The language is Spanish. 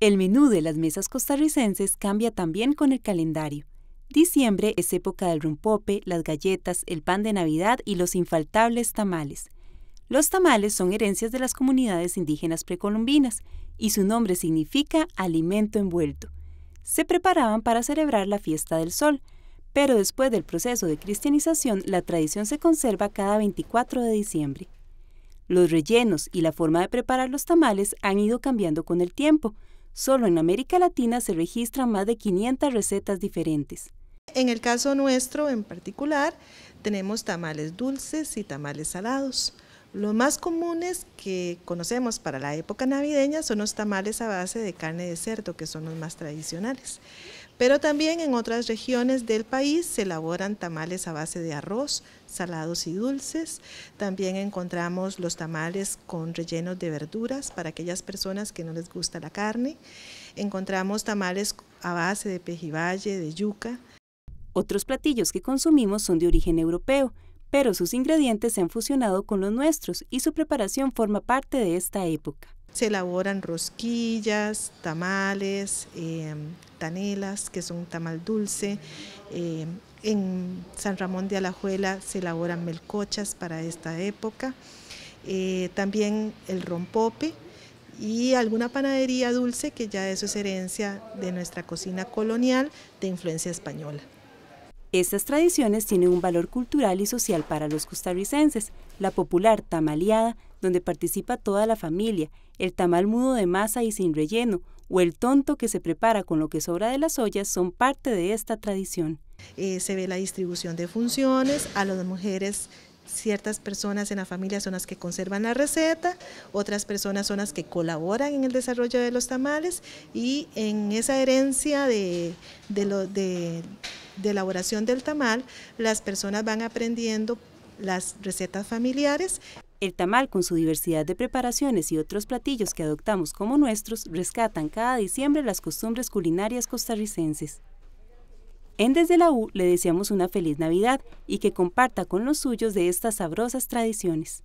El menú de las mesas costarricenses cambia también con el calendario. Diciembre es época del rompope, las galletas, el pan de Navidad y los infaltables tamales. Los tamales son herencias de las comunidades indígenas precolombinas y su nombre significa alimento envuelto. Se preparaban para celebrar la fiesta del sol, pero después del proceso de cristianización la tradición se conserva cada 24 de diciembre. Los rellenos y la forma de preparar los tamales han ido cambiando con el tiempo. Solo en América Latina se registran más de 500 recetas diferentes. En el caso nuestro en particular, tenemos tamales dulces y tamales salados. Los más comunes que conocemos para la época navideña son los tamales a base de carne de cerdo, que son los más tradicionales. Pero también en otras regiones del país se elaboran tamales a base de arroz, salados y dulces. También encontramos los tamales con rellenos de verduras para aquellas personas que no les gusta la carne. Encontramos tamales a base de pejibaye, de yuca, otros platillos que consumimos son de origen europeo, pero sus ingredientes se han fusionado con los nuestros y su preparación forma parte de esta época. Se elaboran rosquillas, tamales, eh, tanelas, que son un tamal dulce. Eh, en San Ramón de Alajuela se elaboran melcochas para esta época. Eh, también el rompope y alguna panadería dulce, que ya eso es herencia de nuestra cocina colonial de influencia española. Estas tradiciones tienen un valor cultural y social para los costarricenses. La popular tamaleada, donde participa toda la familia, el tamal mudo de masa y sin relleno, o el tonto que se prepara con lo que sobra de las ollas son parte de esta tradición. Eh, se ve la distribución de funciones, a las mujeres ciertas personas en la familia son las que conservan la receta, otras personas son las que colaboran en el desarrollo de los tamales y en esa herencia de, de, de elaboración del tamal, las personas van aprendiendo las recetas familiares. El tamal, con su diversidad de preparaciones y otros platillos que adoptamos como nuestros, rescatan cada diciembre las costumbres culinarias costarricenses. En Desde la U le deseamos una feliz Navidad y que comparta con los suyos de estas sabrosas tradiciones.